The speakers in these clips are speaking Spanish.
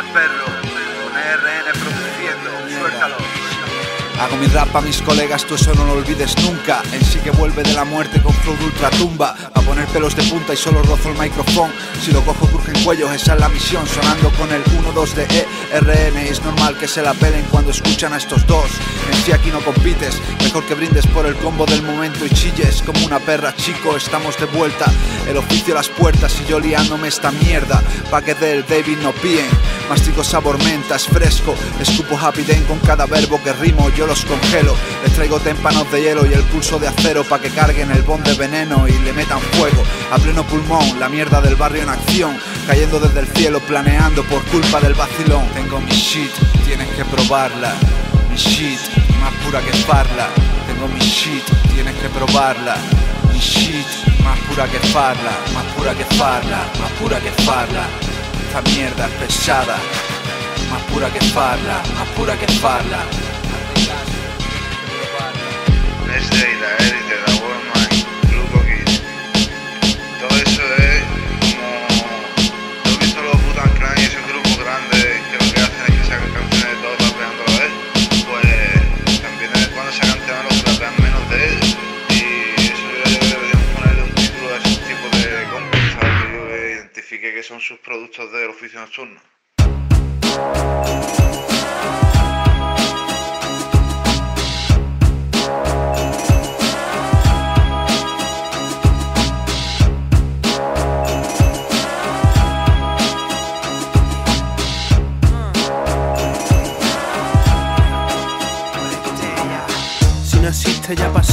al Hago mi rap a mis colegas, tú eso no lo olvides nunca. En sí que vuelve de la muerte con flow de ultratumba. A poner pelos de punta y solo rozo el micrófono. Si lo cojo cruje en cuello, esa es la misión. Sonando con el 1-2 de ERN. Es normal que se la pelen cuando escuchan a estos dos. En sí aquí no compites, mejor que brindes por el combo del momento y chilles como una perra, chico. Estamos de vuelta, el oficio a las puertas y yo liándome esta mierda. Pa' que del David no píen. Mastico sabor menta, es fresco. Escupo happy day con cada verbo que rimo, yo los congelo. Les traigo témpanos de hielo y el pulso de acero pa' que carguen el bon de veneno y le metan fuego. A pleno pulmón, la mierda del barrio en acción. Cayendo desde el cielo, planeando por culpa del vacilón. Tengo mi shit, tienes que probarla. Mi shit, más pura que farla. Tengo mi shit, tienes que probarla. Mi shit, más pura que farla, más pura que farla, más pura que farla. Esta mierda es pesada, más pura que farla, más pura que farla. Day, la élite, la Woman, Blue Cookies. Todo eso es como. ¿Tú has visto los Butan Clan y esos grupos grandes que lo que hacen es que sacan canciones de todos rapeando a vez? Pues también cuando sacan temas los rapean menos de ellos. Y eso yo creo deberíamos ponerle un título a ese tipo de compras. Que yo que identifique que son sus productos del oficio nocturno.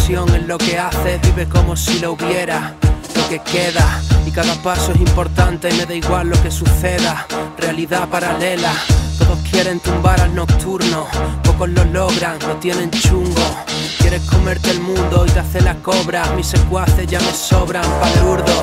En lo que haces, vive como si lo hubiera. Lo que queda y cada paso es importante, me da igual lo que suceda. Realidad paralela, todos quieren tumbar al nocturno, pocos lo logran, no tienen chungo. Quieres comerte el mundo y te hace la cobra, mis secuaces ya me sobran palurdo.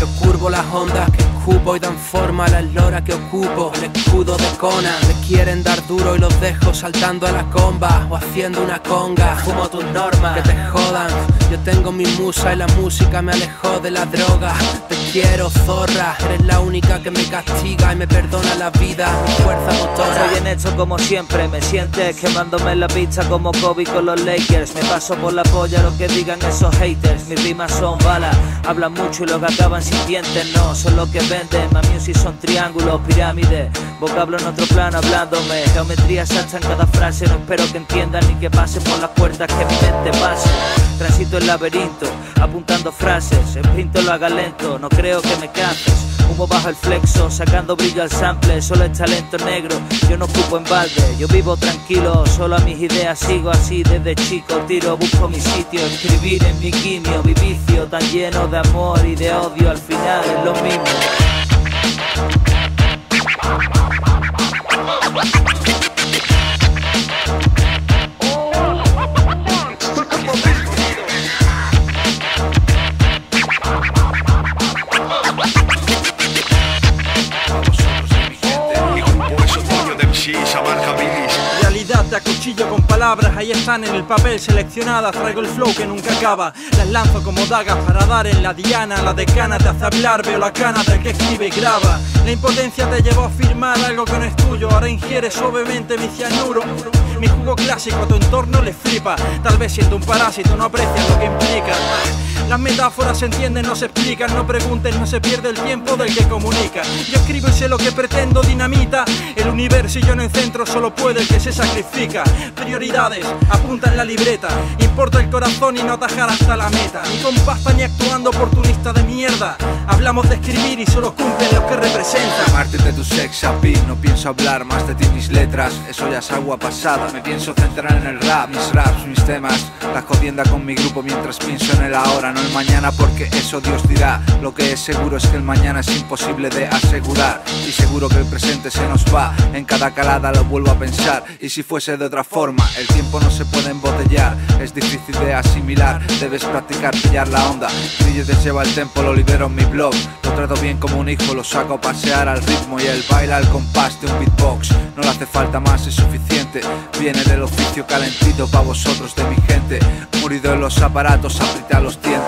Yo curvo las ondas que escupo y dan forma a la eslora que ocupo. El escudo de Conan, me quieren dar duro y los dejo saltando a la comba o haciendo una conga. Fumo tus normas, que te jodan. Yo tengo mi musa y la música me alejó de la droga. Te quiero, zorra, eres la única que me castiga y me perdona la vida. Mi fuerza motora. Estoy bien hecho como siempre, me sientes quemándome la pizza como Kobe con los Lakers. Me paso por la polla lo que digan esos haters. Mis rimas son balas, hablan mucho y lo que acaban sin dientes no son lo que venden. My music son triángulos, pirámides, vocablo en otro plano hablándome. Geometría salsa en cada frase, no espero que entiendan ni que pase por las puertas que mi mente pase. Transito el laberinto, apuntando frases, sprinto lo haga lento, no creo que me canses. Humo bajo el flexo, sacando brillo al sample, solo es talento negro, yo no ocupo en balde, yo vivo tranquilo, solo a mis ideas sigo así desde chico, tiro, busco mi sitio, escribir en mi quimio, mi vicio tan lleno de amor y de odio, al final es lo mismo. Ahí están en el papel seleccionadas. Traigo el flow que nunca acaba. Las lanzo como dagas para dar en la diana. La decana te hace hablar, veo la cana del que escribe y graba. La impotencia te llevó a firmar algo que no es tuyo. Ahora ingieres suavemente mi cianuro. Mi jugo clásico a tu entorno le flipa. Tal vez siendo un parásito, no aprecias lo que implica. Las metáforas se entienden, no se explican, no pregunten, no se pierde el tiempo del que comunica. Yo escribo y sé lo que pretendo, dinamita. El universo y yo en centro solo puede el que se sacrifica. Prioridades, apunta en la libreta. Importa el corazón y no atajar hasta la meta. Ni con pasta ni actuando oportunista de mierda. Hablamos de escribir y solo cumplen lo que representan. Marte de tu sex appeal, no pienso hablar más de ti mis letras, eso ya es agua pasada. Me pienso centrar en el rap, mis raps, mis temas, la jodienda con mi grupo mientras pienso en el ahora, no el mañana, porque eso Dios dirá. Lo que es seguro es que el mañana es imposible de asegurar, y seguro que el presente se nos va. En cada calada lo vuelvo a pensar, y si fuese de otra forma, el tiempo no se puede embotellar, es difícil de asimilar, debes practicar, pillar la onda. DJ te lleva el tempo, lo libero en mi blog, lo trato bien como un hijo, lo saco a pasear al ritmo y él baila al compás de un beatbox. No le hace falta más, es suficiente. Viene del oficio calentito pa' vosotros de mi gente. Murido en los aparatos, aprieta los dientes,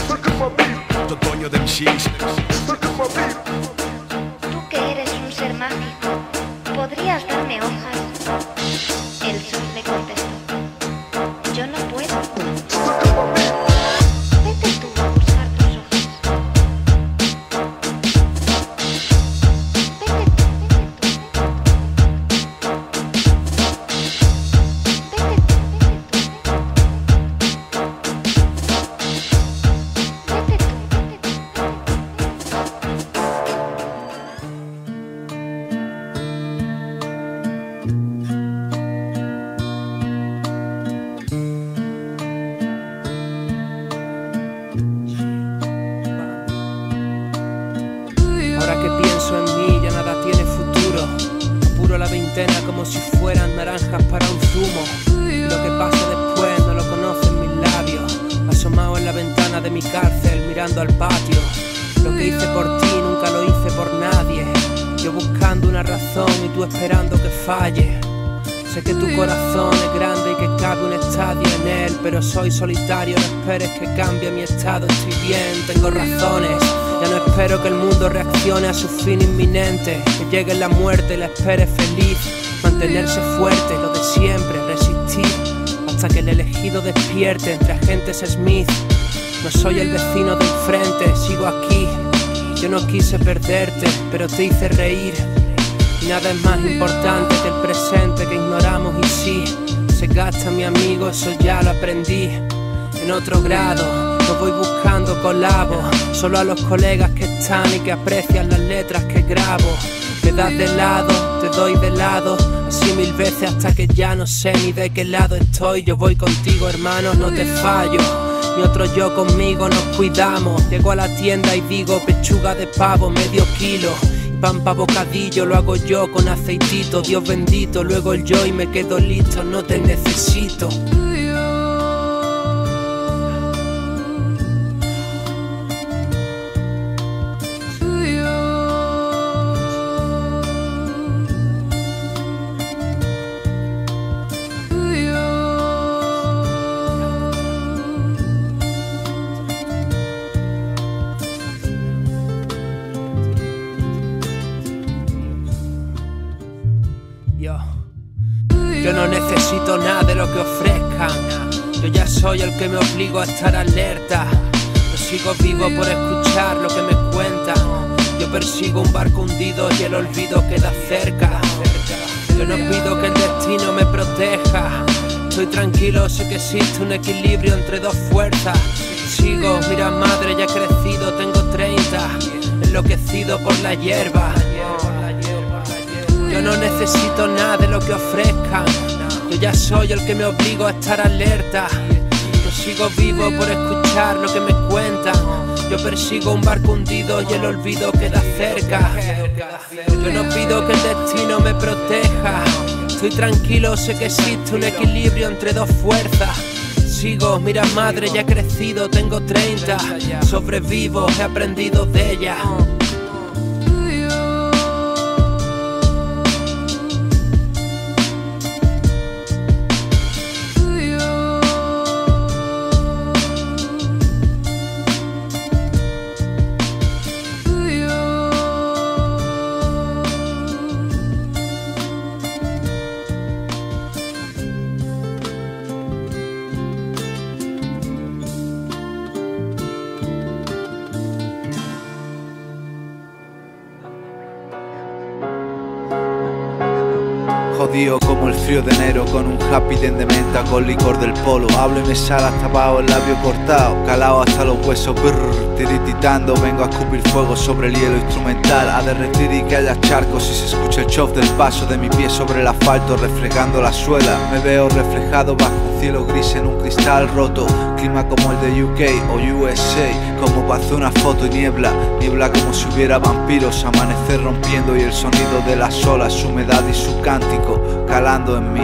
de MCs. Totoño de MCs. Totoño de a su fin inminente, que llegue la muerte la espere feliz. Mantenerse fuerte, lo de siempre, resistir, hasta que el elegido despierte entre agentes Smith. No soy el vecino de enfrente, sigo aquí. Yo no quise perderte, pero te hice reír. Y nada es más importante que el presente que ignoramos y sí, se gasta mi amigo, eso ya lo aprendí. En otro grado, no voy buscando colabo, solo a los colegas que están y que aprecian las letras que grabo. Me das de lado, te doy de lado, así mil veces hasta que ya no sé ni de qué lado estoy. Yo voy contigo, hermano, no te fallo. Mi otro yo conmigo nos cuidamos. Llego a la tienda y digo pechuga de pavo, medio kilo. Pan pa' bocadillo lo hago yo con aceitito, Dios bendito. Luego el yo y me quedo listo, no te necesito. Que me obligo a estar alerta. Yo sigo vivo por escuchar lo que me cuentan. Yo persigo un barco hundido y el olvido queda cerca. Yo no pido que el destino me proteja. Estoy tranquilo, sé que existe un equilibrio entre dos fuerzas. Sigo, mira madre, ya he crecido, tengo 30. Enloquecido por la hierba. Yo no necesito nada de lo que ofrezcan. Yo ya soy el que me obligo a estar alerta. Sigo vivo por escuchar lo que me cuentan. Yo persigo un barco hundido y el olvido queda cerca. Yo no pido que el destino me proteja. Estoy tranquilo, sé que existe un equilibrio entre dos fuerzas. Sigo, mira madre, ya he crecido, tengo 30. Sobrevivo, he aprendido de ella. Como el frío de enero Con un happy den de menta con licor del polo. Hablo y me sale hasta abajo el labio cortado Calado hasta los huesos, brrr, tirititando. Vengo a escupir fuego sobre el hielo instrumental A derretir y que haya charcos Y se escucha el chof del paso de mi pie sobre el asfalto Reflejando la suela. Me veo reflejado bajo cielo gris en un cristal roto. Clima como el de UK o USA Como hacer una foto y niebla. Niebla como si hubiera vampiros. Amanecer rompiendo y el sonido de las olas. Su humedad y su cántico calando en mí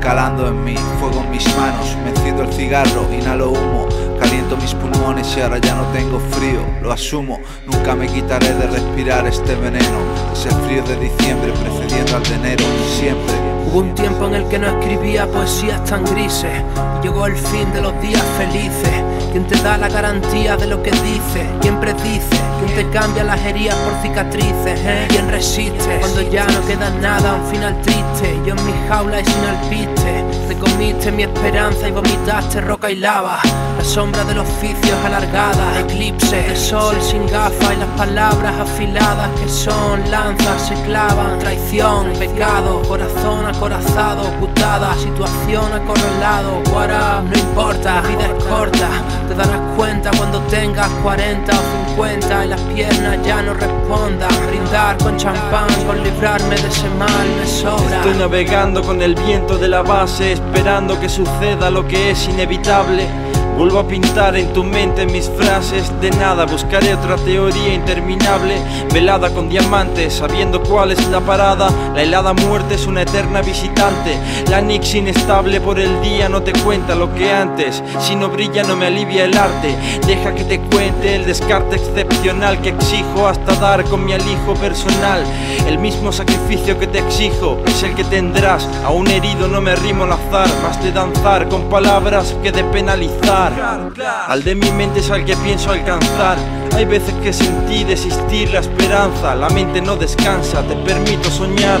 calando en mí, fuego en mis manos, me enciendo el cigarro, inhalo humo, caliento mis pulmones y ahora ya no tengo frío, lo asumo, nunca me quitaré de respirar este veneno, es el frío de diciembre precediendo al de enero, siempre. Hubo un tiempo en el que no escribía poesías tan grises llegó el fin de los días felices. ¿Quién te da la garantía de lo que dice? ¿Quién predice? ¿Quién te cambia las heridas por cicatrices? ¿eh? ¿Quién resiste? Cuando ya no queda nada, un final triste. Yo en mi jaula y sin alpiste. Te comiste mi esperanza y vomitaste roca y lava. La sombra del oficio es alargada, eclipse de sol sin gafas y las palabras afiladas que son lanzas se clavan. Traición, pecado, corazón acorazado, putada, situación acorralado. Guara, no importa, vida es corta. Te darás cuenta cuando tengas 40 o 50 y las piernas ya no respondan. Brindar con champán, por librarme de ese mal me sobra. Estoy navegando con el viento de la base, esperando que suceda lo que es inevitable. Vuelvo a pintar en tu mente mis frases. De nada Buscaré otra teoría interminable Velada con diamantes, sabiendo cuál es la parada. La helada muerte es una eterna visitante. La Nix inestable por el día no te cuenta lo que antes. Si no brilla no me alivia el arte. Deja que te cuente el descarte excepcional que exijo Hasta dar con mi alijo personal. El mismo sacrificio que te exijo es el que tendrás. Aún herido no me rimo al azar Más de danzar con palabras que de penalizar al de mi mente es al que pienso alcanzar. Hay veces que sentí desistir la esperanza. La mente no descansa, te permito soñar.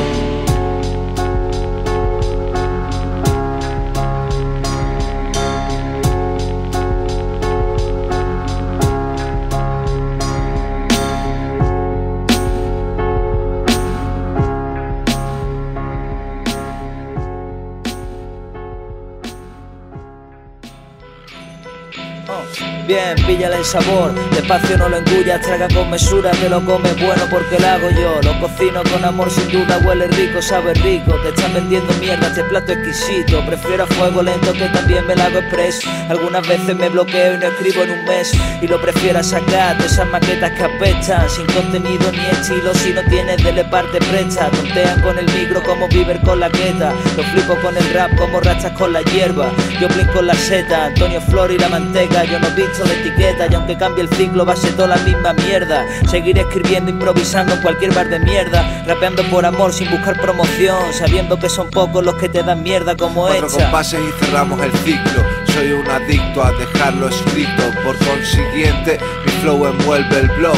am. Píllale el sabor, despacio no lo engullas, traga con mesura, te lo comes bueno porque lo hago yo. Lo cocino con amor, sin duda huele rico, sabe rico. Te están vendiendo mierda, este plato exquisito. Prefiero a fuego lento que también me lo hago express. Algunas veces me bloqueo y no escribo en un mes. Y lo prefiero sacar de esas maquetas que apestan, sin contenido ni estilo. Si no tienes, dele parte presta. Tontean con el micro como Viver con la queta. Lo flipo con el rap como rachas con la hierba. Yo blinco con la seta, Antonio Flor y la manteca. Yo no visto de etiqueta y aunque cambie el ciclo va a ser toda la misma mierda. Seguiré escribiendo, improvisando en cualquier bar de mierda, rapeando por amor sin buscar promoción, sabiendo que son pocos los que te dan mierda como Cuatro hecha. compases y cerramos el ciclo. Soy un adicto a dejarlo escrito. Por consiguiente, mi flow envuelve el blog.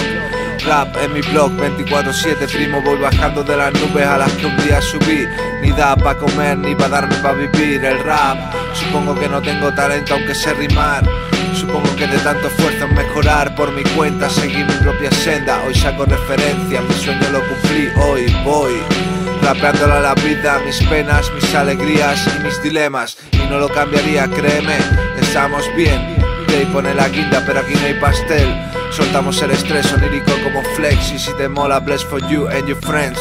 Rap en mi blog 24-7, primo, voy bajando de las nubes a las que un día subí. Ni da pa' comer ni pa' darme pa' vivir el rap. Supongo que no tengo talento aunque sé rimar. Supongo que de tanto esfuerzo en mejorar por mi cuenta, seguí mi propia senda. Hoy saco referencia, mi sueño lo cumplí, hoy voy. Rapeándole a la vida, mis penas, mis alegrías y mis dilemas. Y no lo cambiaría, créeme, estamos bien. Y pone la guinda, pero aquí no hay pastel. Soltamos el estrés onírico como flex. Y si te mola, bless for you and your friends.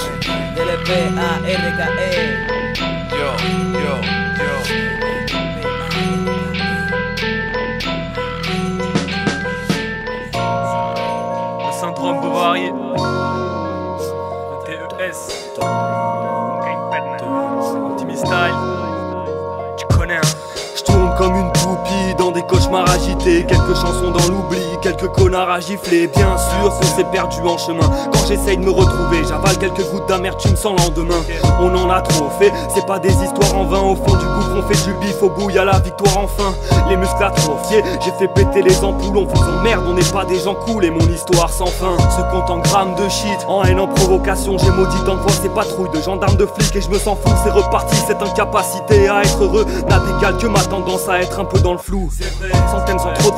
Quelques chansons dans l'oubli, quelques connards à gifler. Bien sûr qu'on s'est perdu en chemin. Quand j'essaye de me retrouver, j'avale quelques gouttes d'amertume sans lendemain. On en a trop fait, c'est pas des histoires en vain. Au fond du gouffre on fait du bif, au bout y a la victoire enfin. Les muscles atrophiés, j'ai fait péter les ampoules On faisant merde, on n'est pas des gens cool Et mon histoire sans fin. Se compte en grammes de shit En haine, en provocation, j'ai maudit d'envoi ces patrouilles de gendarmes de flics Et je me sens fou, c'est reparti, cette incapacité à être heureux N'a d'égal que ma tendance à être un peu dans le flou. Centaines sans trop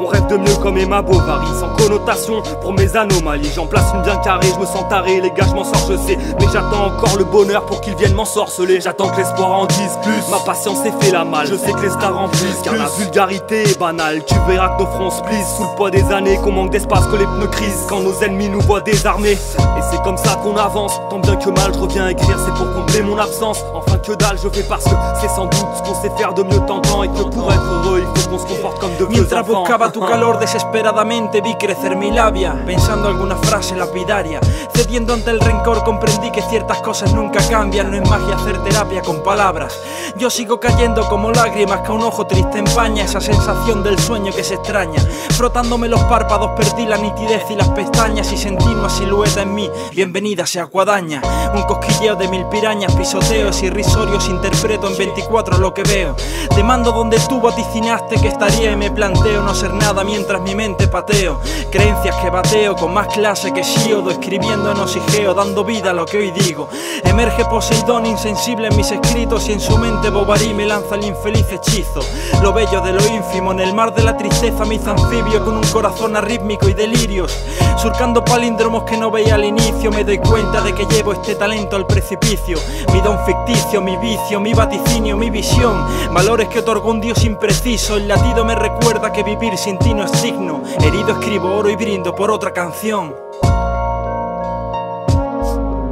on rêve de mieux comme Emma Bovary Sans connotation. Pour mes anomalies J'en place une bien carrée, je me sens taré Les gars je m'en sors je sais. Mais j'attends encore le bonheur pour qu'ils viennent m'ensorceler. J'attends que l'espoir en dise plus. Ma patience est fait la malle. Je sais que les stars remplissent Car la vulgarité est banale. Tu verras que nos fronts se plissent Sous le poids des années. Qu'on manque d'espace Que les pneus crisent Quand nos ennemis nous voient désarmés. Et c'est comme ça qu'on avance. Tant bien que mal je reviens écrire C'est pour combler mon absence. Enfin que dalle je fais parce que c'est sans doute ce qu'on sait faire de mieux tentant Et que pour être heureux il faut qu'on se comporte comme Mientras buscaba tu calor desesperadamente vi crecer mi labia Pensando alguna frase lapidaria. Cediendo ante el rencor comprendí que ciertas cosas nunca cambian. No es magia hacer terapia con palabras. Yo sigo cayendo como lágrimas que a un ojo triste empaña Esa sensación del sueño que se extraña. Frotándome los párpados perdí la nitidez y las pestañas Y sentí una silueta en mí. Bienvenida sea guadaña Un cosquilleo de mil pirañas Pisoteos irrisorios interpreto en 24 lo que veo. Te mando donde tú vaticinaste que estaría y me planteo no ser nada mientras mi mente pateo. Creencias que bateo con más clase que Shiodo Escribiendo en osigeo, dando vida a lo que hoy digo. Emerge Poseidón insensible en mis escritos Y en su mente Bovary me lanza el infeliz hechizo. Lo bello de lo ínfimo en el mar de la tristeza me hizo anfibio Con un corazón arrítmico y delirios. Surcando palíndromos que no veía al inicio Me doy cuenta de que llevo este talento al precipicio. Mi don ficticio, mi vicio, mi vaticinio, mi visión. Valores que otorgó un dios impreciso El latido me recuerda que vivir sin ti no es digno Herido escribo oro y brindo por otra canción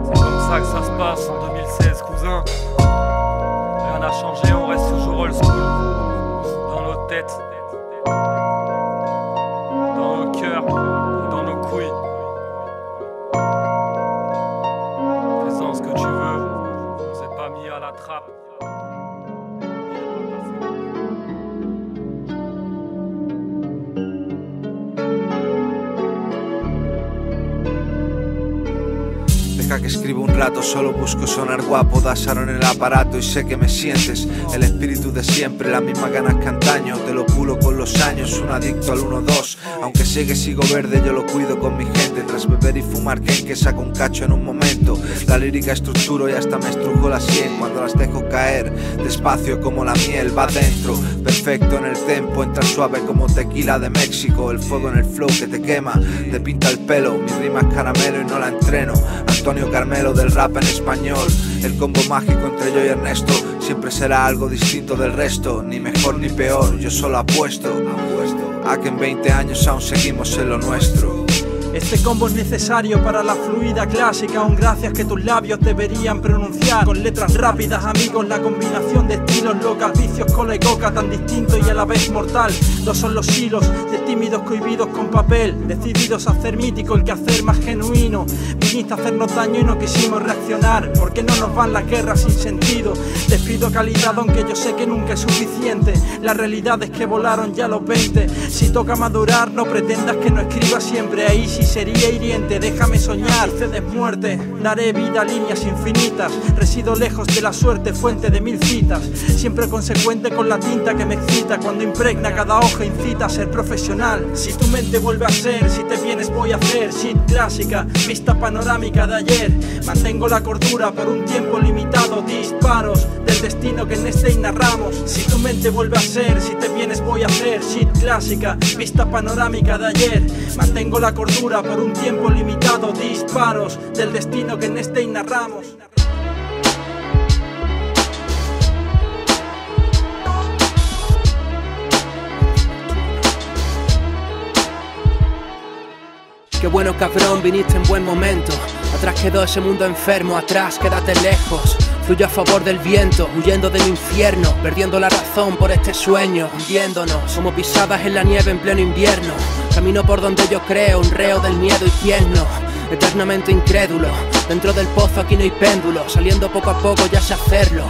C'est comme ça que ça se passe en 2016, cousin. Rien n'a changé, on reste toujours old school. Dans nos têtes, dans nos cœurs, dans nos couilles. Fais-en ce que tu veux, on s'est pas mis à la trappe. Que escriba un rato, solo busco sonar guapo. Dasaron en el aparato y sé que me sientes. El espíritu de siempre, las mismas ganas que antaño. Te lo pulo con los años, un adicto al 1-2 Aunque sé que sigo verde, yo lo cuido con mi gente. Tras beber y fumar Ken que saco un cacho en un momento. La lírica estructuro y hasta me estrujo la sien. Cuando las dejo caer, despacio como la miel Va dentro, perfecto en el tempo Entra suave como tequila de México. El fuego en el flow que te quema, te pinta el pelo. Mi rima es caramelo y no la entreno. Antonio Carmelo del rap en español. El combo mágico entre yo y Ernesto Siempre será algo distinto del resto Ni mejor ni peor, yo solo apuesto A que en 20 años aún seguimos en lo nuestro. Este combo es necesario para la fluida clásica Aún gracias que tus labios deberían pronunciar Con letras rápidas amigos La combinación de estilos locas Vicios, cola y coca tan distinto y a la vez mortal Dos son los hilos de tímidos cohibidos con papel Decididos a hacer mítico el quehacer más genuino. Viniste a hacernos daño y no quisimos reaccionar Porque no nos van las guerras sin sentido. Les pido calidad aunque yo sé que nunca es suficiente. La realidad es que volaron ya los 20 Si toca madurar no pretendas que no escriba siempre Ahí. Sí sería hiriente, déjame soñar. Cedes muerte, daré vida a líneas infinitas. Resido lejos de la suerte, fuente de mil citas. Siempre consecuente con la tinta que me excita Cuando impregna cada hoja incita a ser profesional. Si tu mente vuelve a ser, si te vienes voy a hacer. Shit clásica, vista panorámica de ayer. Mantengo la cordura por un tiempo limitado. Disparos del destino que en este narramos. Si tu mente vuelve a ser, si te vienes voy a hacer. Shit clásica, vista panorámica de ayer. Mantengo la cordura por un tiempo limitado. Disparos del destino que en este narramos Qué bueno cabrón, viniste en buen momento. Atrás quedó ese mundo enfermo, atrás quédate lejos. Fluyo a favor del viento, huyendo del infierno, perdiendo la razón por este sueño, hundiéndonos como pisadas en la nieve en pleno invierno. Camino por donde yo creo, un reo del miedo y tierno, eternamente incrédulo. Dentro del pozo aquí no hay péndulo, saliendo poco a poco ya sé hacerlo.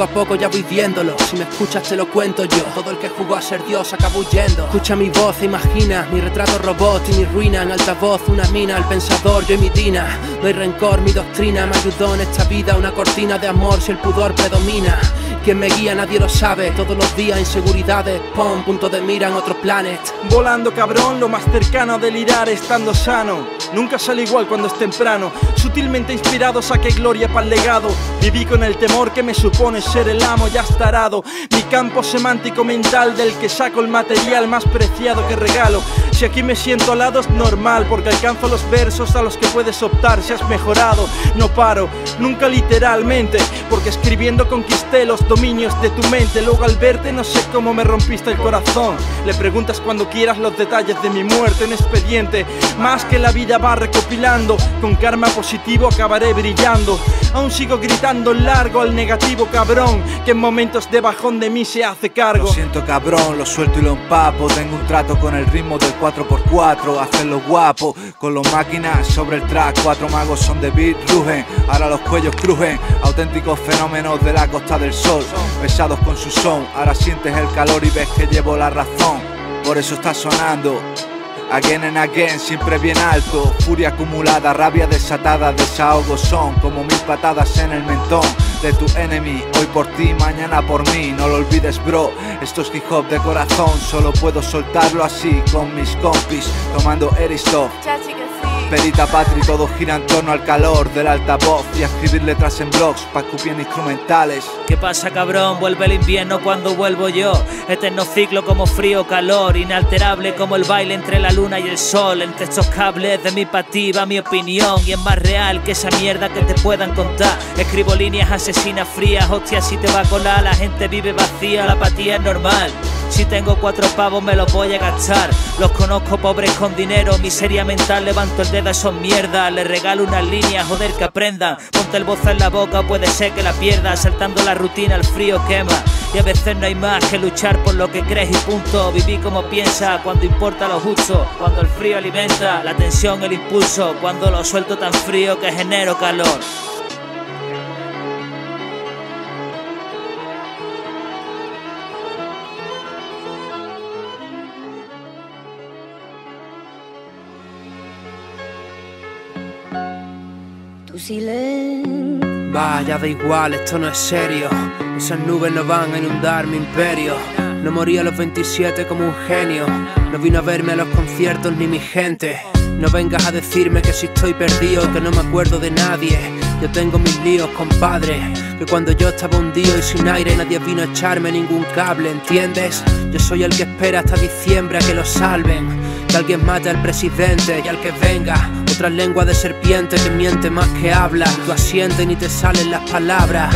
A poco ya voy viéndolo, si me escuchas te lo cuento yo. Todo el que jugó a ser Dios acaba huyendo. Escucha mi voz e imagina, mi retrato robot y mi ruina en altavoz, una mina, el pensador, yo y mi dina. No hay rencor, mi doctrina me ayudó en esta vida, una cortina de amor si el pudor predomina. Quien me guía nadie lo sabe, todos los días inseguridades, pon, punto de mira en otro planet. Volando cabrón, lo más cercano a delirar estando sano. Nunca sale igual cuando es temprano. Sutilmente inspirado saqué gloria para el legado. Viví con el temor que me supone ser el amo ya estarado. Mi campo semántico mental del que saco el material más preciado que regalo. Si aquí me siento al lado es normal, porque alcanzo los versos a los que puedes optar si has mejorado. No paro, nunca literalmente, porque escribiendo conquisté los dominios de tu mente. Luego al verte no sé cómo me rompiste el corazón. Le preguntas cuando quieras los detalles de mi muerte, un expediente. Más que la vida va recopilando, con karma positivo acabaré brillando. Aún sigo gritando largo al negativo cabrón, que en momentos de bajón de mí se hace cargo. Lo siento cabrón, lo suelto y lo empapo Tengo un trato con el ritmo del 4x4 Hacerlo guapo, con los máquinas sobre el track. Cuatro magos son de beat, rugen Ahora los cuellos crujen. Auténticos fenómenos de la costa del sol Pesados con su son. Ahora sientes el calor y ves que llevo la razón. Por eso está sonando Again and again, siempre bien alto. Furia acumulada, rabia desatada Desahogo son como mil patadas en el mentón de tu enemy. Hoy por ti, mañana por mí No lo olvides bro, esto es hip hop de corazón Solo puedo soltarlo así con mis compis Tomando Eristoff Perita Patri, todo gira en torno al calor del altavoz y a escribir letras en blogs pa' escupir instrumentales. ¿Qué pasa cabrón? Vuelve el invierno cuando vuelvo yo. Eterno ciclo como frío, calor, inalterable como el baile entre la luna y el sol. Entre estos cables de mi pativa, mi opinión y es más real que esa mierda que te puedan contar. Escribo líneas asesinas frías, hostia, si te va a colar, la gente vive vacía, la apatía es normal. Si tengo cuatro pavos me los voy a gastar. Los conozco pobres con dinero, miseria mental, levanto el dedo a esos mierdas. Les regalo unas líneas, joder que aprendan. Ponte el bozo en la boca, puede ser que la pierda. Saltando la rutina, el frío quema. Y a veces no hay más que luchar por lo que crees y punto. Viví como piensa, cuando importa lo justo. Cuando el frío alimenta la tensión, el impulso. Cuando lo suelto tan frío que genero calor. Silencio. Vaya, da igual, esto no es serio. Esas nubes no van a inundar mi imperio. No morí a los 27 como un genio. No vino a verme a los conciertos ni mi gente. No vengas a decirme que si estoy perdido, que no me acuerdo de nadie. Yo tengo mis líos, compadre. Que cuando yo estaba hundido y sin aire, nadie vino a echarme ningún cable, ¿entiendes? Yo soy el que espera hasta diciembre a que lo salven. Que alguien mate al presidente y al que venga. Otra lengua de serpiente que miente más que habla. Tú asientes ni te salen las palabras.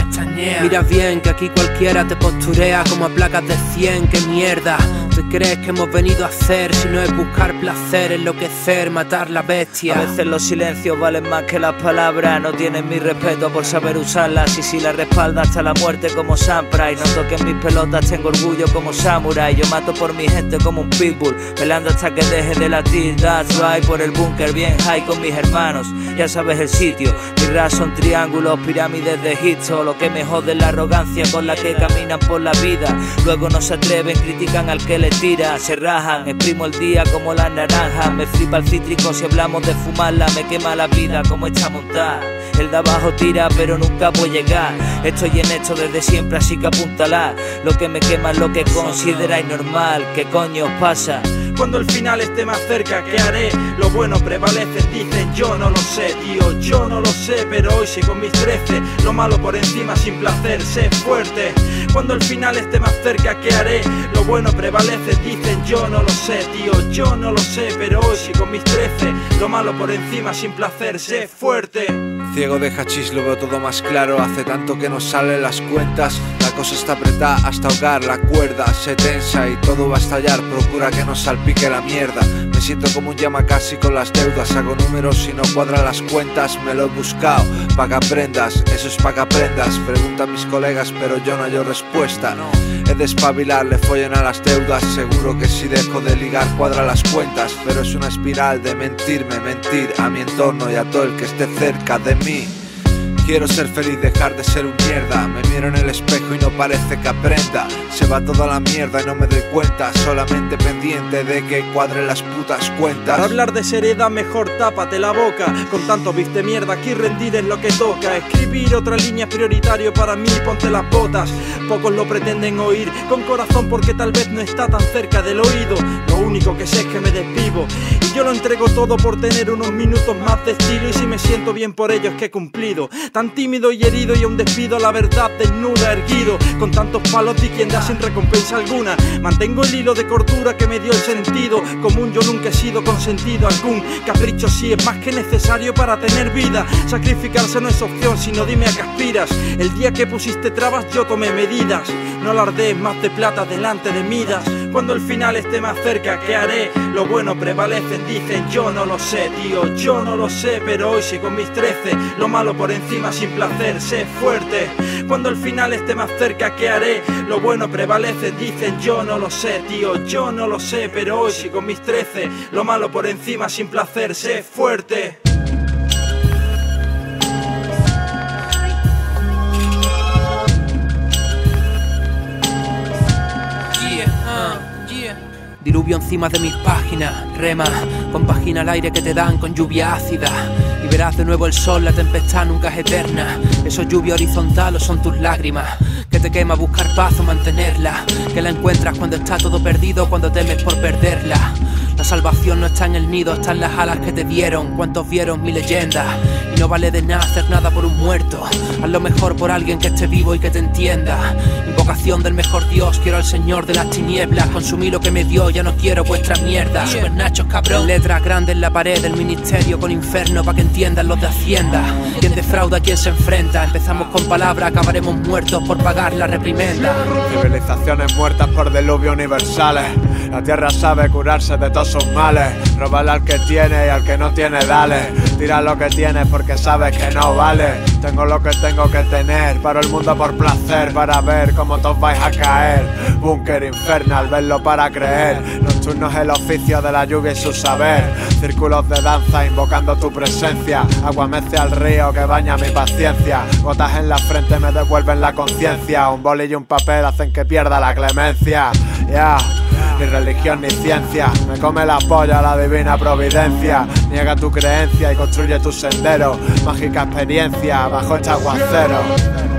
Mira bien que aquí cualquiera te posturea como a placas de 100. ¡Qué mierda! ¿Te crees que hemos venido a hacer si no es buscar placer, enloquecer, matar la bestia? A veces los silencios valen más que las palabras. No tienen mi respeto por saber usarlas. Y si la respalda hasta la muerte como Sampra. Y no toquen mis pelotas, tengo orgullo como Samurai. Yo mato por mi gente como un pitbull. Velando hasta que deje de latir. That's right, por el búnker bien high con mis hermanos. Ya sabes el sitio. Mi ras son triángulos, pirámides de Egipto. Lo que me jode la arrogancia con la que caminan por la vida. Luego no se atreven, critican al que le tira, se rajan. Exprimo el día como la naranja. Me flipa el cítrico si hablamos de fumarla. Me quema la vida como esta montada. El de abajo tira, pero nunca a llegar. Estoy en esto desde siempre, así que apúntala. Lo que me quema es lo que consideráis normal. ¿Qué coño os pasa? Cuando el final esté más cerca, ¿qué haré? Lo bueno prevalece, dicen yo no lo sé, tío, yo no lo sé, pero hoy sigo mis trece. Lo malo por encima sin placer, sé fuerte. Cuando el final esté más cerca, ¿qué haré? Lo bueno prevalece, dicen yo no lo sé, tío, yo no lo sé, pero hoy sigo mis trece. Lo malo por encima sin placer, sé fuerte. Ciego de hachís lo veo todo más claro. Hace tanto que no salen las cuentas. La cosa está apretada hasta ahogar La cuerda. Se tensa y todo va a estallar. Procura que no salpique la mierda. Me siento como un llama casi con las deudas. Hago números y no cuadran las cuentas. Me lo he buscado, pa' que aprendas. Eso es pa' que Pregunta a mis colegas pero yo no hallo respuesta. He de espabilar, le follen a las deudas. Seguro que si dejo de ligar cuadra las cuentas. Pero es una espiral de mentirme, mentir A mi entorno y a todo el que esté cerca de mí me. Quiero ser feliz, dejar de ser un mierda. Me miro en el espejo y no parece que aprenda. Se va toda la mierda y no me doy cuenta. Solamente pendiente de que cuadren las putas cuentas. Para hablar de seriedad, mejor tápate la boca. Con tanto viste mierda, aquí rendir es lo que toca. Escribir otra línea es prioritario para mí, ponte las botas. Pocos lo pretenden oír con corazón porque tal vez no está tan cerca del oído. Lo único que sé es que me desvivo. Y yo lo entrego todo por tener unos minutos más de estilo. Y si me siento bien por ello es que he cumplido. Tan tímido y herido y aún despido la verdad desnuda, erguido. Con tantos palos de quien da sin recompensa alguna. Mantengo el hilo de cordura que me dio el sentido. Común yo nunca he sido consentido algún. Capricho sí es más que necesario para tener vida. Sacrificarse no es opción, sino dime a qué aspiras. El día que pusiste trabas yo tomé medidas. No alardees más de plata delante de Midas. Cuando el final esté más cerca, ¿qué haré? Lo bueno prevalece, dicen yo no lo sé, tío, yo no lo sé, pero hoy sí con mis trece, lo malo por encima sin placer, sé fuerte. Cuando el final esté más cerca, ¿qué haré? Lo bueno prevalece, dicen yo no lo sé, tío, yo no lo sé, pero hoy sí con mis trece, lo malo por encima sin placer, sé fuerte. Diluvio encima de mis páginas, rema, compagina el aire que te dan con lluvia ácida. Y verás de nuevo el sol, la tempestad nunca es eterna. Eso lluvia horizontal o son tus lágrimas. Que te quema buscar paz o mantenerla. Que la encuentras cuando está todo perdido, cuando temes por perderla. La salvación no está en el nido, está en las alas que te dieron. ¿Cuántos vieron mi leyenda? Y no vale de nada hacer nada por un muerto. Haz lo mejor por alguien que esté vivo y que te entienda. Invocación del mejor Dios, quiero al Señor de las tinieblas. Consumí lo que me dio, ya no quiero vuestra mierda. Super nachos, cabrón. Letras grandes en la pared del ministerio con infierno para que entiendan los de Hacienda. Quien defrauda, quien se enfrenta. Empezamos con palabras, acabaremos muertos por pagar la reprimenda. Civilizaciones muertas por diluvio universales. La tierra sabe curarse de todos sus males. Robarle al que tiene y al que no tiene, dale. Tira lo que tienes porque sabes que no vale. Tengo lo que tengo que tener. Para el mundo por placer, para ver cómo todos vais a caer. Búnker infernal, verlo para creer. Nocturno es el oficio de la lluvia y su saber. Círculos de danza invocando tu presencia. Agua mece al río que baña mi paciencia. Gotas en la frente me devuelven la conciencia. Un boli y un papel hacen que pierda la clemencia. Ya. Ni religión ni ciencia, me come la polla la divina providencia. Niega tu creencia y construye tu sendero. Mágica experiencia bajo este aguacero.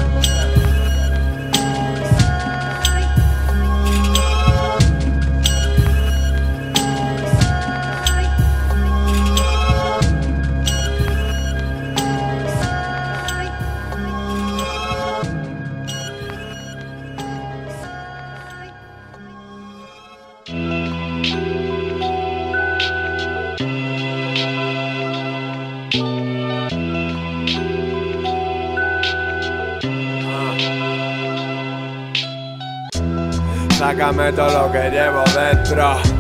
Todo lo que llevo dentro.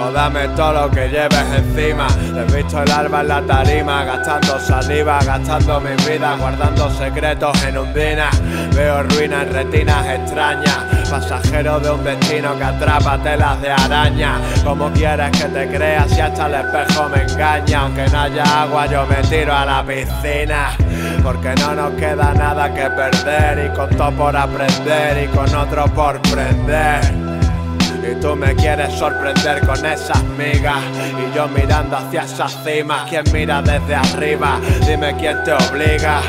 O dame todo lo que lleves encima. He visto el alba en la tarima, gastando saliva, gastando mi vida, guardando secretos en hundina. Veo ruinas, retinas extrañas. Pasajero de un destino que atrapa telas de araña. Como quieres que te creas si hasta el espejo me engaña? Aunque no haya agua, yo me tiro a la piscina. Porque no nos queda nada que perder. Y con todo por aprender y con otro por prender. Y tú me quieres sorprender con esas migas. Y yo mirando hacia esas cimas. ¿Quién mira desde arriba? Dime quién te obliga.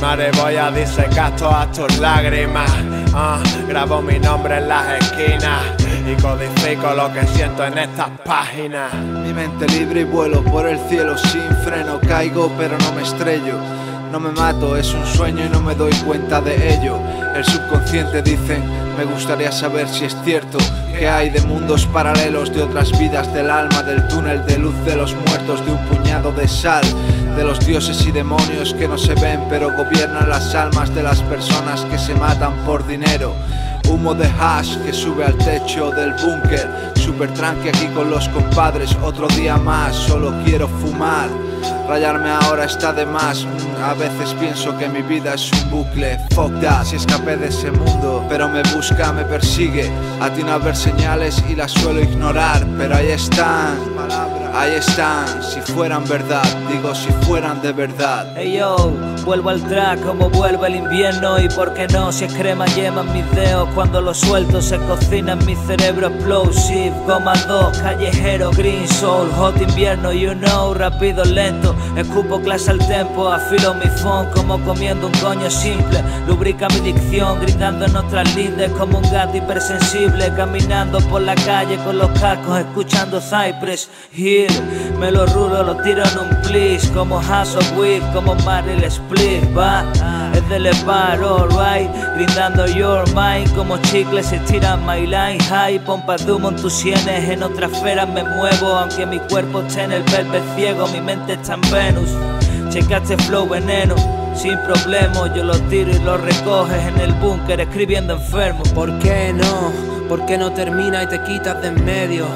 Madre voy a disecar todas tus lágrimas. Ah, Grabo mi nombre en las esquinas. Y codifico lo que siento en estas páginas. Mi mente libre y vuelo por el cielo sin freno. Caigo pero no me estrello no me mato, es un sueño y no me doy cuenta de ello. El subconsciente dicen, me gustaría saber si es cierto que hay de mundos paralelos, de otras vidas del alma, del túnel de luz de los muertos, de un puñado de sal, de los dioses y demonios que no se ven pero gobiernan las almas de las personas que se matan por dinero. Humo de hash que sube al techo del búnker, super tranqui aquí con los compadres, otro día más, solo quiero fumar. Rayarme ahora está de más. Mm, A veces pienso que mi vida es un bucle. Fuck that, si escapé de ese mundo. Pero me busca, me persigue. Atino a ver señales y las suelo ignorar. Pero ahí están, ahí están. Si fueran verdad, digo si fueran de verdad. Hey yo, vuelvo al track como vuelve el invierno y por qué no, si es crema en mis dedos cuando lo suelto se cocina en mi cerebro explosive, goma 2, callejero, green soul, hot invierno, you know, rápido, lento, escupo clase al tempo, afilo mi phone como comiendo un coño simple, lubrica mi dicción, gritando en nuestras lindes como un gato hipersensible, caminando por la calle con los cascos, escuchando Cypress Hill, me lo rulo, lo tiro en un please, como House of Weed, como Maril Split, va. Es del bar, alright, brindando your mind, como chicles estiran my line high, pompas de humo en tus sienes, en otra esfera me muevo, aunque mi cuerpo esté en el velvet ciego, mi mente está en Venus. Checaste flow veneno, sin problema, yo lo tiro y lo recoges en el búnker escribiendo enfermo. ¿Por qué no? ¿Por qué no termina y te quitas de en medio?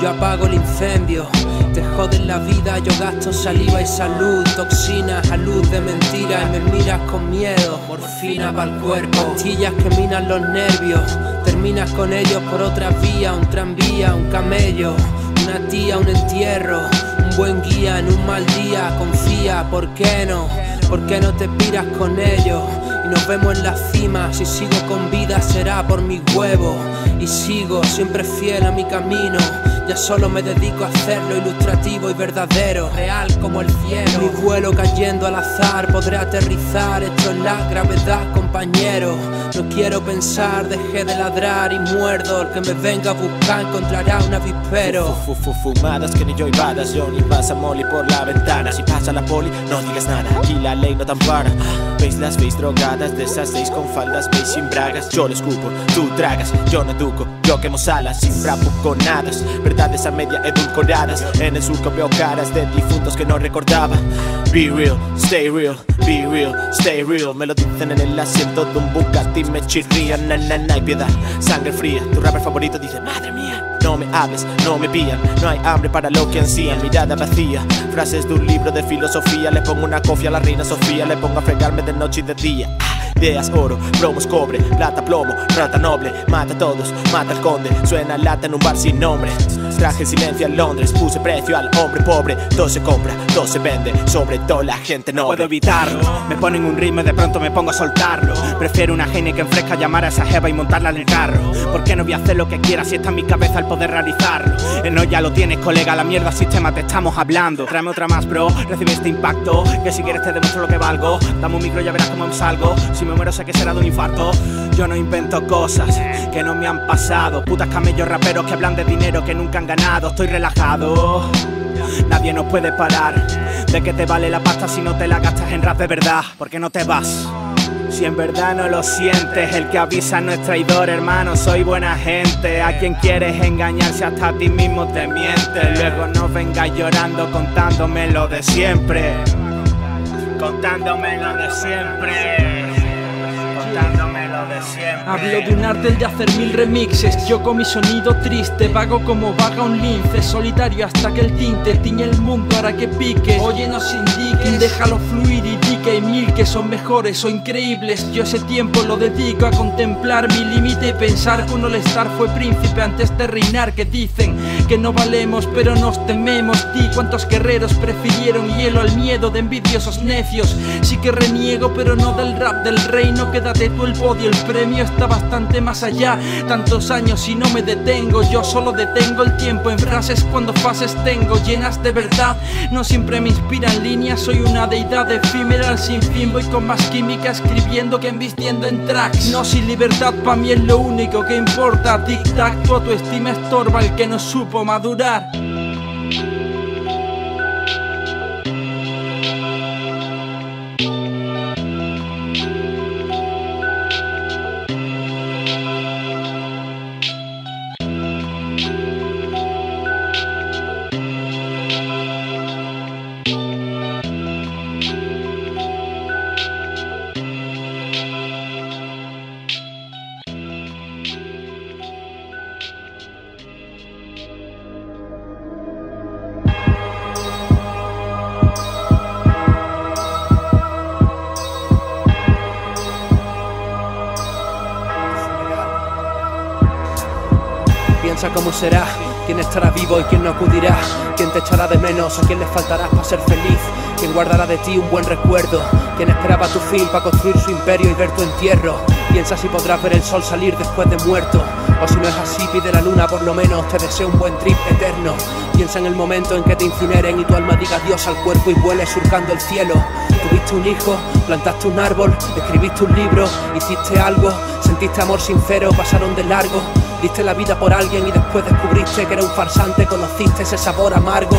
Yo apago el incendio. Te joden la vida, yo gasto saliva y salud, toxinas a luz de mentira y me miras con miedo, morfina para el cuerpo, pastillas que minan los nervios, terminas con ellos por otra vía, un tranvía, un camello, una tía, un entierro, un buen guía en un mal día, confía, ¿por qué no? ¿Por qué no te piras con ellos? Y nos vemos en la cima, si sigo con vida será por mi huevo y sigo siempre fiel a mi camino. Ya solo me dedico a hacerlo ilustrativo y verdadero, real como el cielo. Mi vuelo cayendo al azar, podré aterrizar. Esto es la gravedad, compañero. No quiero pensar, dejé de ladrar y muerdo. El que me venga a buscar encontrará un avispero. Fu, fumadas que ni yo ibadas, yo ni pasa Molly por la ventana. Si pasa la poli, no digas nada. Aquí la ley no te ampara. Veis las veis drogadas, de esas seis con faldas, veis sin bragas. Yo lo escupo, tú tragas, yo no educo, yo quemo salas, sin bravuconadas. Verdades a media edulcoradas. En el surco veo caras de difuntos que no recordaba. Be real, stay real, be real, stay real. Me lo dicen en el asiento de un Bugatti, me chirrían, na na na, hay piedad, sangre fría. Tu rapper favorito dice, madre mía. No me hables, no me pillan, no hay hambre para lo que ansían, mirada vacía, frases de un libro de filosofía, le pongo una cofia a la reina Sofía, le pongo a fregarme de noche y de día. Ideas, oro, promos, cobre, plata, plomo, rata noble, mata a todos, mata al conde, suena lata en un bar sin nombre. Traje silencio a Londres, puse precio al hombre pobre, todo se compra, todo se vende, sobre todo la gente no puedo evitarlo. Me ponen un ritmo y de pronto me pongo a soltarlo. Prefiero una genia que enfresca llamar a esa jeva y montarla en el carro. ¿Por qué no voy a hacer lo que quiera si está en mi cabeza el poder realizarlo? Eh, no, ya lo tienes, colega, la mierda sistema te estamos hablando. Tráeme otra más, bro, recibe este impacto. Que si quieres te demuestro lo que valgo. Dame un micro, ya verás cómo me salgo. Si me muero, sé que será de un infarto. Yo no invento cosas que no me han pasado. Putas camellos raperos que hablan de dinero que nunca han Estoy relajado. Nadie nos puede parar. ¿De qué te vale la pasta si no te la gastas en rap de verdad? ¿Por qué no te vas? Si en verdad no lo sientes, el que avisa no es traidor, hermano, soy buena gente. A quien quieres engañarse hasta a ti mismo te mientes. Luego no vengas llorando. Contándome lo de siempre. Contándome lo de siempre. Hablo de un arte de hacer mil remixes. Yo con mi sonido triste Vago como vaga un lince Solitario hasta que el tinte tiñe el mundo para que pique. Oye no se indiques Déjalo fluir y di que hay mil que son mejores o increíbles. Yo ese tiempo lo dedico a contemplar mi límite. Y pensar que un all-star fue príncipe antes de reinar. Que dicen que no valemos pero nos tememos. Di cuántos guerreros prefirieron hielo al miedo de envidiosos necios. Sí que reniego pero no del rap del reino. Quédate tú el podio, el premio está bastante más allá. Tantos años y no me detengo Yo solo detengo el tiempo. En frases cuando fases tengo Llenas de verdad, no siempre me inspiran líneas Soy una deidad efímera. Sin fin Voy con más química escribiendo que embistiendo en tracks. No sin libertad pa' mí es lo único que importa. Tic tac, tu autoestima estorba el que no supo madurar Cómo será, quién estará vivo y quién no acudirá, quién te echará de menos, a quién le faltarás para ser feliz, quién guardará de ti un buen recuerdo, quién esperaba tu fin para construir su imperio y ver tu entierro. Piensa si podrás ver el sol salir después de muerto, o si no es así, pide la luna por lo menos, te deseo un buen trip eterno. Piensa en el momento en que te incineren y tu alma diga adiós al cuerpo y vuele surcando el cielo. Tuviste un hijo, plantaste un árbol, escribiste un libro, hiciste algo, sentiste amor sincero, pasaron de largo. Diste la vida por alguien y después descubriste que era un farsante, conociste ese sabor amargo.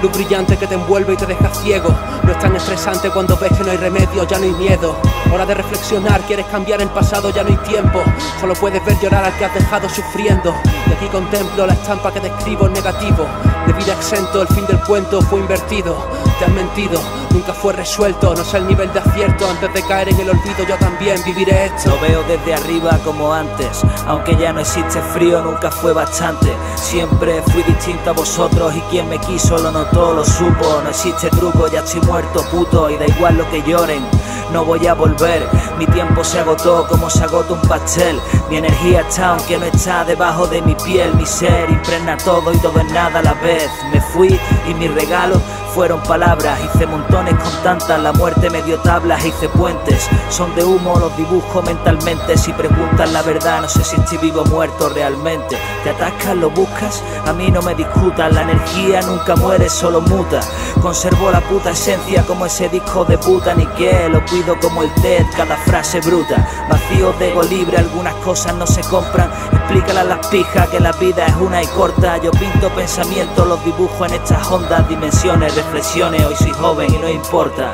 Luz brillante que te envuelve y te deja ciego. No es tan estresante cuando ves que no hay remedio, ya no hay miedo. Hora de reflexionar, quieres cambiar el pasado, ya no hay tiempo. Solo puedes ver llorar al que has dejado sufriendo. Y aquí contemplo la estampa que describo en negativo. De vida exento, el fin del cuento fue invertido. Te han mentido, nunca fue resuelto. No sé el nivel de acierto, antes de caer en el olvido yo también viviré esto. Lo veo desde arriba como antes, aunque ya no existe frío, nunca fue bastante. Siempre fui distinto a vosotros y quien me quiso lo notó, lo supo. No existe truco, ya estoy muerto, puto, y da igual lo que lloren. No voy a volver, mi tiempo se agotó como se agota un pastel. Mi energía está aunque no está debajo de mi piel. Mi ser impregna todo y todo es nada a la vez. Me fui y mi regalo fueron palabras, hice montones con tantas, la muerte me dio tablas, hice puentes, son de humo, los dibujo mentalmente, si preguntan la verdad, no sé si estoy vivo o muerto realmente, te atascas, lo buscas, a mí no me discutas, la energía nunca muere, solo muta, conservo la puta esencia como ese disco de puta, ni que lo cuido como el TED, cada frase bruta, vacío de ego libre, algunas cosas no se compran, explícale a las pijas que la vida es una y corta, yo pinto pensamientos, los dibujo en estas hondas dimensiones, reflexiones, hoy soy joven y no importa.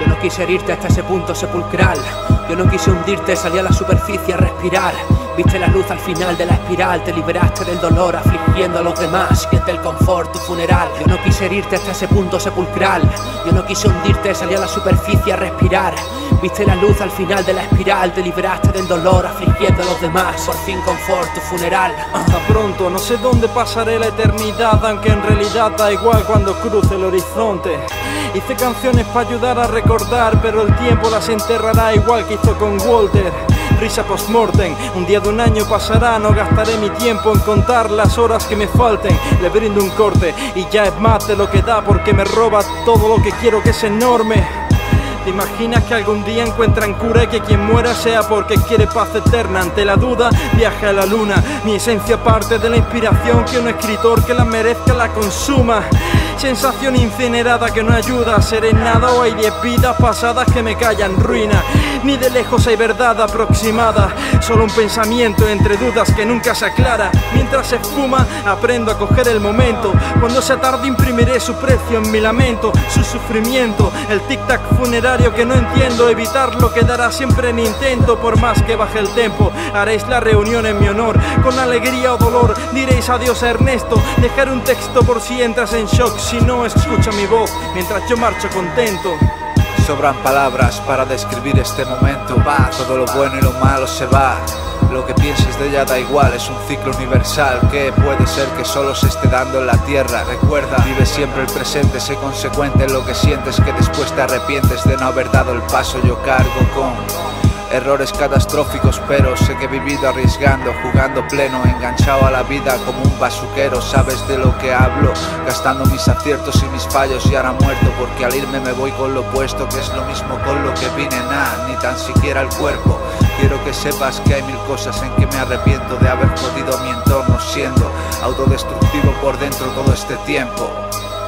Yo no quise herirte hasta ese punto sepulcral. Yo no quise hundirte, salí a la superficie a respirar. Viste la luz al final de la espiral, te liberaste del dolor afligiendo a los demás, que es del confort tu funeral. Yo no quise herirte hasta ese punto sepulcral. Yo no quise hundirte, salí a la superficie a respirar. Viste la luz al final de la espiral, te liberaste del dolor afligiendo a los demás, por fin confort tu funeral. Hasta pronto, no sé dónde pasaré la eternidad, aunque en realidad da igual cuando cruce el horizonte. Hice canciones para ayudar a recordar, pero el tiempo las enterrará igual que hizo con Walter. Risa post-mortem, un día de un año pasará, no gastaré mi tiempo en contar las horas que me falten. Le brindo un corte y ya es más de lo que da porque me roba todo lo que quiero que es enorme. ¿Te imaginas que algún día encuentran cura y que quien muera sea porque quiere paz eterna? Ante la duda, viaje a la luna. Mi esencia parte de la inspiración que un escritor que la merezca la consuma. Sensación incinerada que no ayuda a serenada o hay diez vidas pasadas que me callan ruina. Ni de lejos hay verdad aproximada, solo un pensamiento entre dudas que nunca se aclara. Mientras se fuma, aprendo a coger el momento. Cuando sea tarde imprimiré su precio en mi lamento, su sufrimiento, el tic-tac funerario que no entiendo. Evitarlo quedará siempre en intento, por más que baje el tempo. Haréis la reunión en mi honor, con alegría o dolor. Diréis adiós a Ernesto, dejaré un texto por si entras en shock. Si no, escucha mi voz mientras yo marcho contento. Sobran palabras para describir este momento. Va, todo lo bueno y lo malo se va. Lo que pienses de ella da igual, es un ciclo universal que puede ser que solo se esté dando en la tierra. Recuerda, vive siempre el presente, sé consecuente en lo que sientes, que después te arrepientes de no haber dado el paso. Yo cargo con Errores catastróficos, pero sé que he vivido arriesgando, jugando pleno, enganchado a la vida como un basuquero. Sabes de lo que hablo, gastando mis aciertos y mis fallos y ahora muerto, porque al irme me voy con lo opuesto, que es lo mismo con lo que vine, nada, ni tan siquiera el cuerpo. Quiero que sepas que hay mil cosas en que me arrepiento de haber jodido mi entorno, siendo autodestructivo por dentro todo este tiempo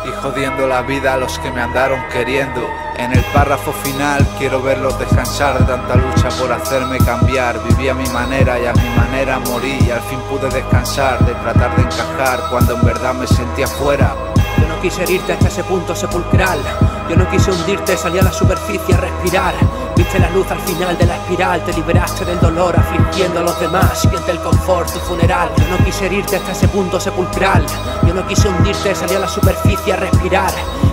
y jodiendo la vida a los que me andaron queriendo. En el párrafo final quiero verlos descansar de tanta lucha por hacerme cambiar. Viví a mi manera y a mi manera morí y al fin pude descansar de tratar de encajar cuando en verdad me sentía fuera. Yo no quise herirte hasta ese punto sepulcral. Yo no quise hundirte, salí a la superficie a respirar. Viste la luz al final de la espiral, te liberaste del dolor afligiendo a los demás. Siente el confort, tu funeral. Yo no quise herirte hasta ese punto sepulcral. Yo no quise hundirte, salí a la superficie a respirar.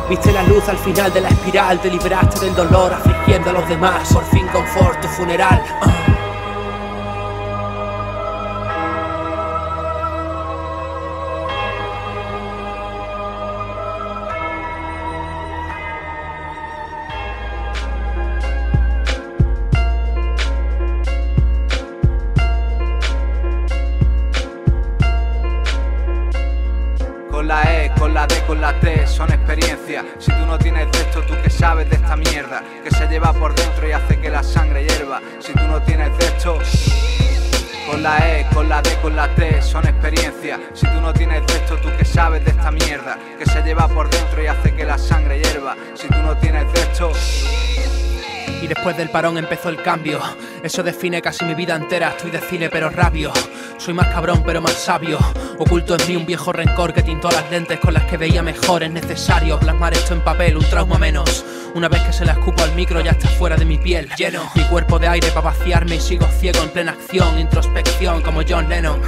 Viste la luz al final de la espiral, te liberaste del dolor afligiendo a los demás. Por fin confort, tu funeral. Ah. Empezó el cambio. Eso define casi mi vida entera. Estoy de cine pero rabio. Soy más cabrón pero más sabio. Oculto en mí un viejo rencor que tintó las lentes con las que veía mejor. Es necesario plasmar esto en papel, un trauma menos. Una vez que se la escupo al micro ya está fuera de mi piel. Lleno mi cuerpo de aire para vaciarme y sigo ciego en plena acción. Introspección como John Lennon.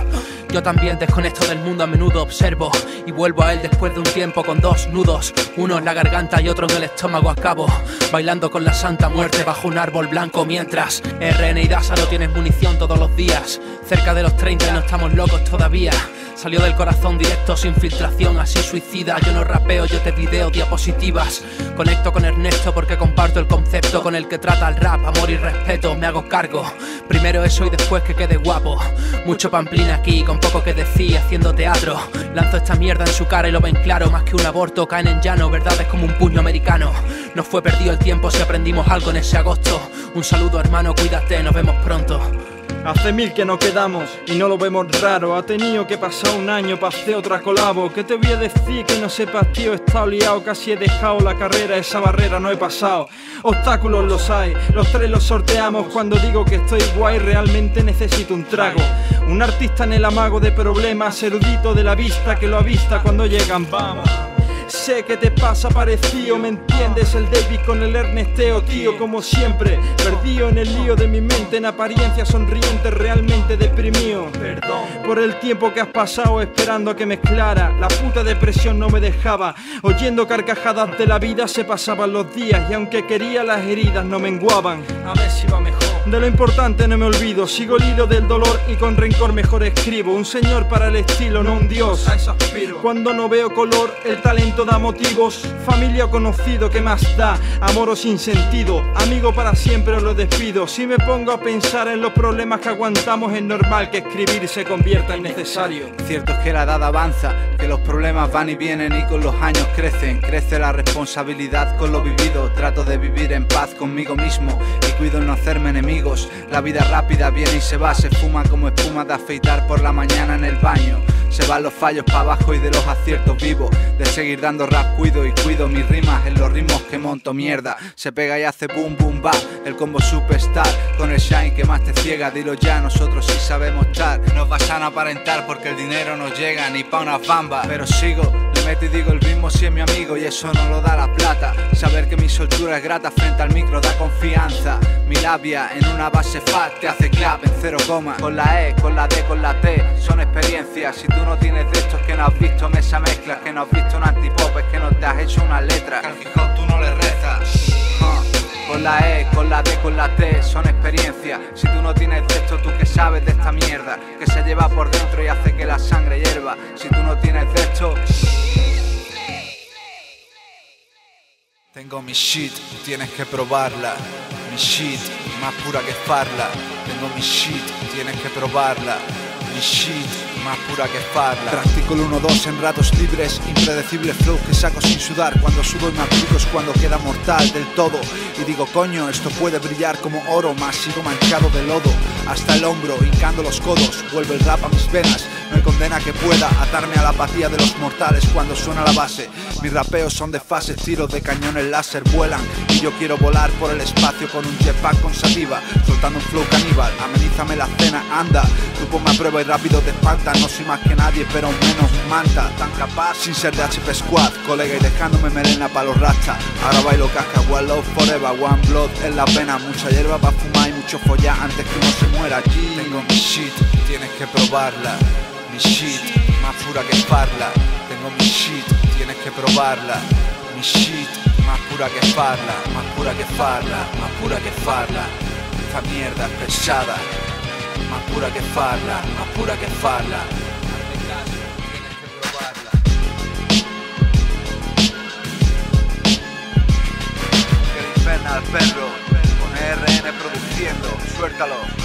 Yo también desconecto del mundo a menudo, observo y vuelvo a él después de un tiempo con dos nudos, uno en la garganta y otro en el estómago a cabo, bailando con la santa muerte bajo un árbol blanco mientras RN y Dasa no tienes munición todos los días, cerca de los 30 y no estamos locos todavía. Salió del corazón directo, sin filtración, así suicida. Yo no rapeo, yo te video diapositivas. Conecto con Ernesto porque comparto el concepto con el que trata el rap, amor y respeto. Me hago cargo. Primero eso y después que quede guapo. Mucho pamplina aquí, con poco que decir, haciendo teatro. Lanzo esta mierda en su cara y lo ven claro. Más que un aborto, caen en llano. Verdad es como un puño americano. No fue perdido el tiempo si aprendimos algo en ese agosto. Un saludo, hermano, cuídate, nos vemos pronto. Hace mil que no quedamos y no lo vemos raro. Ha tenido que pasar un año para hacer otra colabo. ¿Qué te voy a decir que no sepas, tío? He estado liado, casi he dejado la carrera, esa barrera no he pasado. Obstáculos los hay, los tres los sorteamos. Cuando digo que estoy guay, realmente necesito un trago. Un artista en el amago de problemas, erudito de la vista que lo avista cuando llegan, vamos. Sé que te pasa parecido, ¿me entiendes? El David con el Ernesteo, tío, como siempre. Perdido en el lío de mi mente, en apariencia sonriente, realmente deprimido. Perdón por el tiempo que has pasado esperando a que mezclara. La puta depresión no me dejaba. Oyendo carcajadas de la vida se pasaban los días y aunque quería las heridas no menguaban. A ver si va mejor. De lo importante no me olvido, sigo el hilo del dolor y con rencor mejor escribo. Un señor para el estilo, no un dios. A eso aspiro. Cuando no veo color, el talento da motivos. Familia o conocido, ¿qué más da? Amor o sin sentido, amigo para siempre os lo despido. Si me pongo a pensar en los problemas que aguantamos, es normal que escribir se convierta en necesario. Cierto es que la edad avanza, que los problemas van y vienen y con los años crecen. Crece la responsabilidad con lo vivido. Trato de vivir en paz conmigo mismo y cuido en no hacerme La vida rápida viene y se va, se fuma como espuma de afeitar por la mañana en el baño. Se van los fallos para abajo y de los aciertos vivo. De seguir dando rap cuido y cuido mis rimas en los ritmos que monto mierda. Se pega y hace boom boom ba. El combo superstar con el shine que más te ciega. Dilo ya, nosotros sí sabemos estar. Nos vas a aparentar porque el dinero no llega ni pa' una bamba. Pero sigo, meto y digo el ritmo si es mi amigo y eso no lo da la plata. Saber que mi soltura es grata frente al micro da confianza. Mi labia en una base fat te hace clap en cero coma. Con la E, con la D, con la T, son experiencias. Si tú no tienes de estos que no has visto mesa mezclas, que no has visto un antipop, es que no te has hecho una letra. Que al tú no le rezas. Uh, Con la E, con la D, con la T, son experiencias. Si tú no tienes de esto, tú que sabes de esta mierda, que se lleva por dentro y hace que la sangre hierva. Si tú no tienes de esto. Tengo mi shit, tienes que probarla. Mi shit, más pura que farla. Tengo mi shit, tienes que probarla. Mi shit, más pura que farla. Practico el 1-2 en ratos libres, impredecible flow que saco sin sudar. Cuando sudo y me aplico es cuando queda mortal del todo. Y digo, coño, esto puede brillar como oro, más sigo manchado de lodo. Hasta el hombro, hincando los codos, vuelve el rap a mis venas. Condena que pueda atarme a la apatía de los mortales cuando suena la base. Mis rapeos son de fases, tiros de cañones láser vuelan. Y yo quiero volar por el espacio con un jetpack con sativa, soltando un flow caníbal. Amenízame la cena, anda. Tú ponme a prueba y rápido te espanta. No soy más que nadie, pero menos manta. Tan capaz sin ser de HP Squad, colega, y dejándome melena pa' los rastas. Ahora bailo casca, one love forever, one blood en la pena. Mucha hierba pa' fumar y mucho follar antes que uno se muera allí. Tengo mi shit, tienes que probarla. Mi shit, más pura que farla. Tengo mi shit, tienes que probarla. Mi shit, más pura que farla. Más pura que farla, más pura que farla. Esta mierda es pesada. Más pura que farla, más pura que farla. Hazme caso, tienes que probarla. Que le inferna al perro, con RN produciendo, suéltalo.